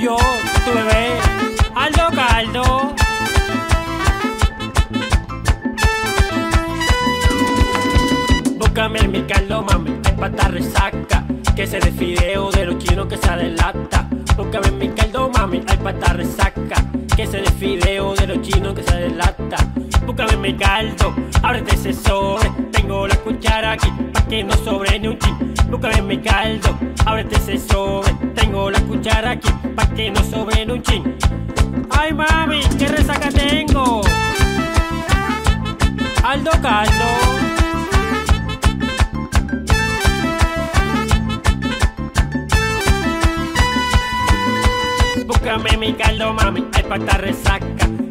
yo, tu bebé, Aldo Caldo. Búscame mi caldo, mami, hay pata resaca. Que se de fideo de los chinos que se adelanta. Búscame mi caldo, mami, hay pata resaca. Que se de fideo de los chinos que se adelanta. Búscame mi caldo, ábrete ese sobre. Tengo la cuchara aquí, pa' que no sobre ni un chin. Búscame mi caldo, ábrete ese sobre. Tengo la cuchara aquí, pa' que no sobre ni un chin. Ay mami, qué resaca tengo. Aldo Caldo. Búscame mi caldo, mami, hay pata resaca.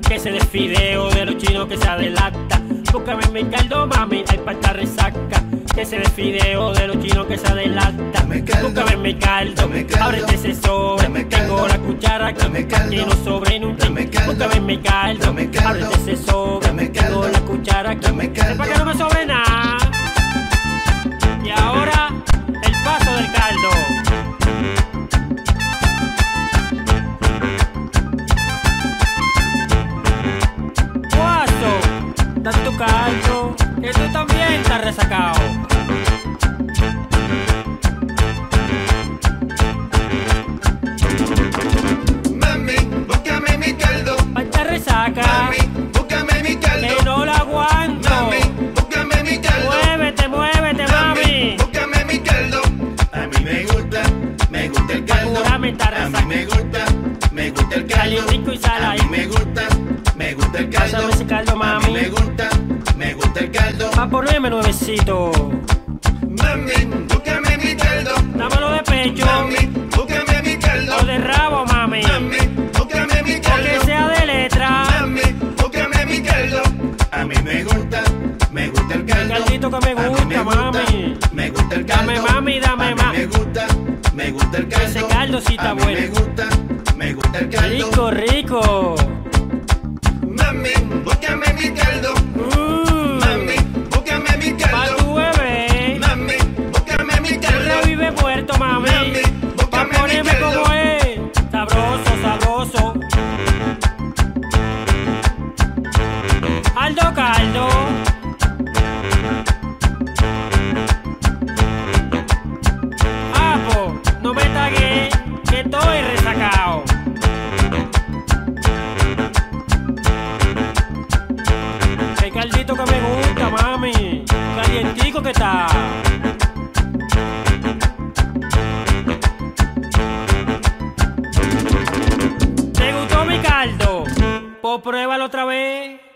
Que se de fideo de los chinos que se adelanta. Búscame mi caldo, mami, hay pata resaca. Que se de fideo de los chinos que se adelanta. Búscame mi caldo, ábrete ese sobre. Dame caldo, aquí, dame pa' que caldo, no sobre ni un chin. dame caldo, Búscame mi caldo, dame caldo, ábrete ese sobre. dame Tengo caldo, la cuchara aquí, dame caldo. para que no me sobre nada. Y ahora, el paso del caldo. Guaso, da tu caldo, que tú también estás resacado. Caldo. Está A mí resaca. me gusta, me gusta el caldo. Calientico y sal A mí me gusta, me gusta el caldo. Pásame ese caldo, A mami. mí me gusta, me gusta el caldo. Va a ponerme nuevecito. Mami, búscame mi caldo. Dámelo de pecho Mami, búscame mi caldo. o de rabo, mami. Mami, búscame mi O que caldo. sea de letra. Mami, búscame mi caldo. A mí me gusta, me gusta el caldo. El caldito que me A gusta, mami. Caldo. Sí está bueno. Me gusta, me gusta el caldo. Rico, rico. Que me gusta, mami. Calientico que está. ¿Te gustó mi caldo? Pues pruébalo otra vez.